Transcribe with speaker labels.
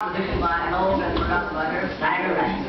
Speaker 1: Position by Held and Product Butter, Snyder Ranch.